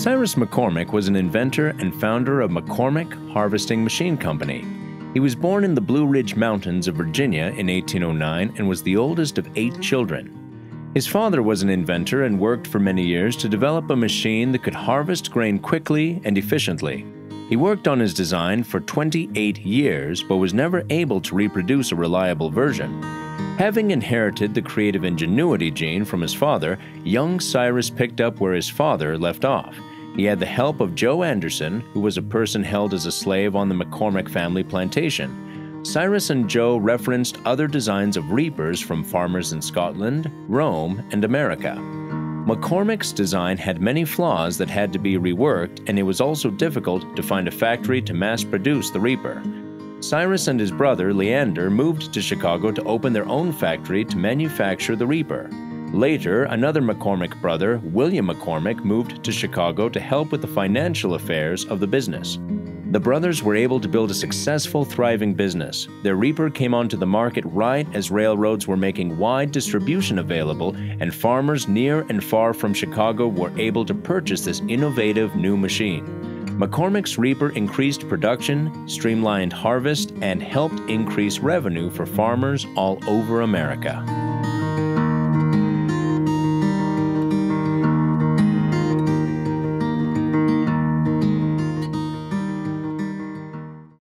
Cyrus McCormick was an inventor and founder of McCormick Harvesting Machine Company. He was born in the Blue Ridge Mountains of Virginia in 1809 and was the oldest of eight children. His father was an inventor and worked for many years to develop a machine that could harvest grain quickly and efficiently. He worked on his design for 28 years but was never able to reproduce a reliable version. Having inherited the creative ingenuity gene from his father, young Cyrus picked up where his father left off. He had the help of Joe Anderson, who was a person held as a slave on the McCormick family plantation. Cyrus and Joe referenced other designs of reapers from farmers in Scotland, Rome, and America. McCormick's design had many flaws that had to be reworked, and it was also difficult to find a factory to mass produce the reaper. Cyrus and his brother, Leander, moved to Chicago to open their own factory to manufacture the reaper. Later, another McCormick brother, William McCormick, moved to Chicago to help with the financial affairs of the business. The brothers were able to build a successful, thriving business. Their Reaper came onto the market right as railroads were making wide distribution available, and farmers near and far from Chicago were able to purchase this innovative new machine. McCormick's Reaper increased production, streamlined harvest, and helped increase revenue for farmers all over America.